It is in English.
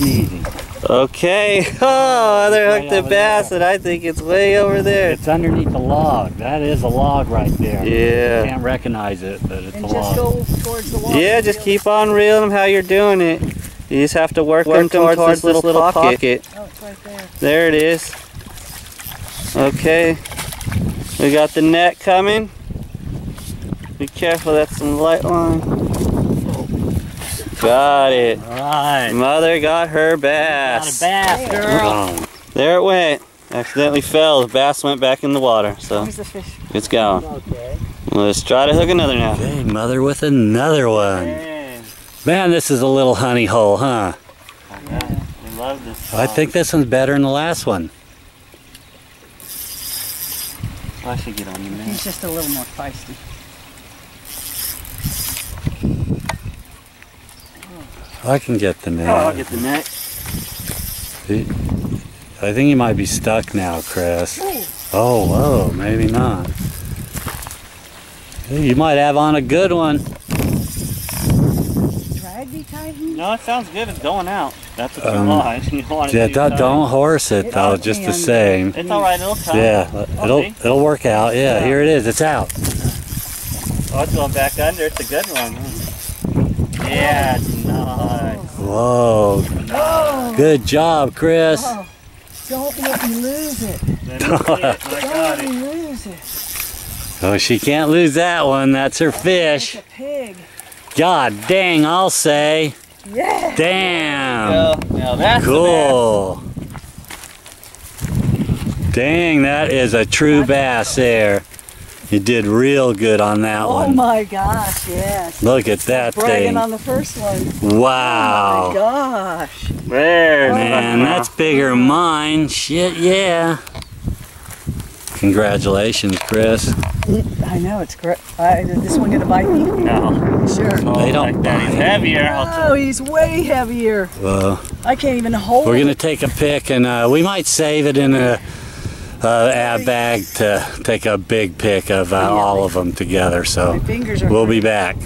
Easy. Okay. Oh, other Right hooked a over bass, there. and I think it's way over there. It's underneath the log. That is a log right there. Yeah. You Can't recognize it, but it's And a just log. go towards the water. Yeah, just keep on reeling them how you're doing it. You just have to work, them towards, this little, pocket. Oh, it's right there. There it is. Okay. We got the net coming. Be careful, that's some light line. Got it. Right. Mother got her Got a bass. bass, girl. There it went. Accidentally fell. The bass went back in the water. So Here's the fish. it's gone. Okay. Let's try to hook another now. Okay, mother with another one. Man, this is a little honey hole, huh? Yeah, I love this. I think this one's better than the last one. I should get on the net. He's just a little more feisty. I can get the Oh, I'll get the net. I think you might be stuck now, Chris. Oh, whoa, maybe not. You might have on a good one. Draggy Titan? No, it sounds good. It's going out. That's what Um, you want. You want Yeah, don't, don't horse it It though, just to the same. It's all right. It'll come. Yeah, it'll see. it'll work out. Yeah, Yeah. here it is. It's out. Oh, it's going back under. It's a good one. Yeah, it's nice. Whoa, Oh, good job, Chris. oh. Don't let me lose it. Let me see it. Don't let it. me lose it. Oh, she can't lose that one. That's her fish. It's a pig. God dang, I'll say. Yeah. Damn. Well, now that's the Cool. Dang, that is a true bass there. You did real good on that Oh one. my gosh, yes. Look at that Bragging thing. on the first one. Wow. Oh my gosh. bass. There's Man, that's bigger than mine. Shit, yeah. Congratulations, Chris. I know, it's great. I, is this one gonna bite me? No. Sure. Oh, They don't like that. He's heavier. I'll Oh, he's way heavier. Well, I can't even hold we're it. gonna take a pic and uh, we might save it in a, a ab bag to take a big pic of uh, all of them together. So My fingers are we'll be back.